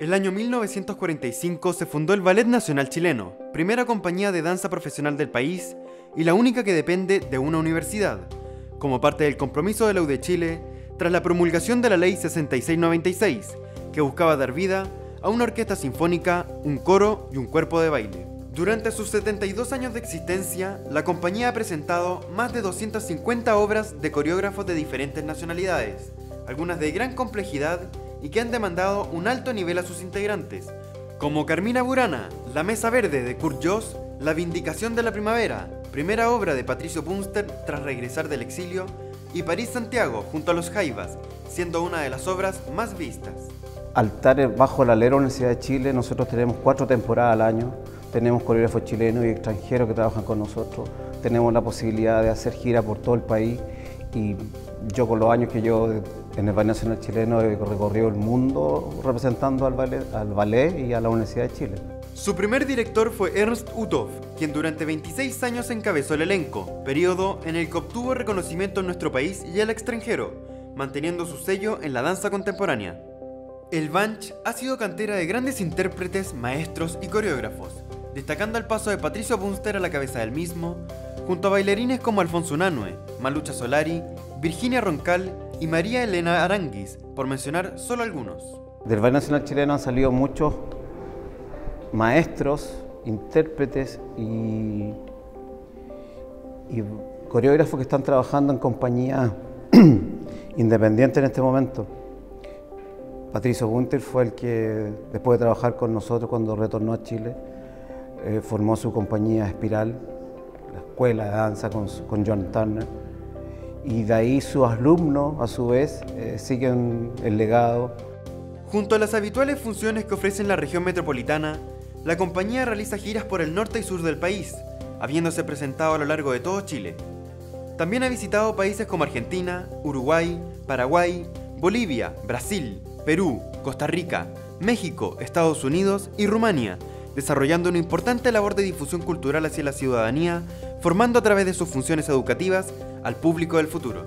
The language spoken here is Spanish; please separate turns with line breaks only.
El año 1945 se fundó el Ballet Nacional Chileno, primera compañía de danza profesional del país y la única que depende de una universidad, como parte del compromiso de la U de Chile tras la promulgación de la Ley 6696, que buscaba dar vida a una orquesta sinfónica, un coro y un cuerpo de baile. Durante sus 72 años de existencia, la compañía ha presentado más de 250 obras de coreógrafos de diferentes nacionalidades, algunas de gran complejidad y que han demandado un alto nivel a sus integrantes, como Carmina Burana, La Mesa Verde de Kurt Joss, La Vindicación de la Primavera, primera obra de Patricio Bunster tras regresar del exilio, y París Santiago junto a los Jaivas, siendo una de las obras más vistas.
Al estar bajo la alero Universidad de Chile, nosotros tenemos cuatro temporadas al año, tenemos coreógrafos chilenos y extranjeros que trabajan con nosotros, tenemos la posibilidad de hacer gira por todo el país y yo con los años que yo en el Ballet Nacional Chileno he recorrido el mundo representando al ballet, al y a la Universidad de Chile.
Su primer director fue Ernst Uthoff, quien durante 26 años encabezó el elenco, periodo en el que obtuvo reconocimiento en nuestro país y el extranjero, manteniendo su sello en la danza contemporánea. El Banch ha sido cantera de grandes intérpretes, maestros y coreógrafos, destacando el paso de Patricio Bunster a la cabeza del mismo, junto a bailarines como Alfonso Unanue, Malucha Solari, Virginia Roncal y María Elena Aranguis, por mencionar solo algunos.
Del Ballet Nacional Chileno han salido muchos maestros, intérpretes y, coreógrafos que están trabajando en compañías independientes en este momento. Patricio Bunter fue el que, después de trabajar con nosotros cuando retornó a Chile, eh, formó su compañía Espiral, la escuela de danza con, con John Turner, y de ahí sus alumnos, a su vez, eh, siguen el legado.
Junto a las habituales funciones que ofrece en la región metropolitana, la compañía realiza giras por el norte y sur del país, habiéndose presentado a lo largo de todo Chile. También ha visitado países como Argentina, Uruguay, Paraguay, Bolivia, Brasil, Perú, Costa Rica, México, Estados Unidos y Rumania, desarrollando una importante labor de difusión cultural hacia la ciudadanía, formando a través de sus funciones educativas al público del futuro.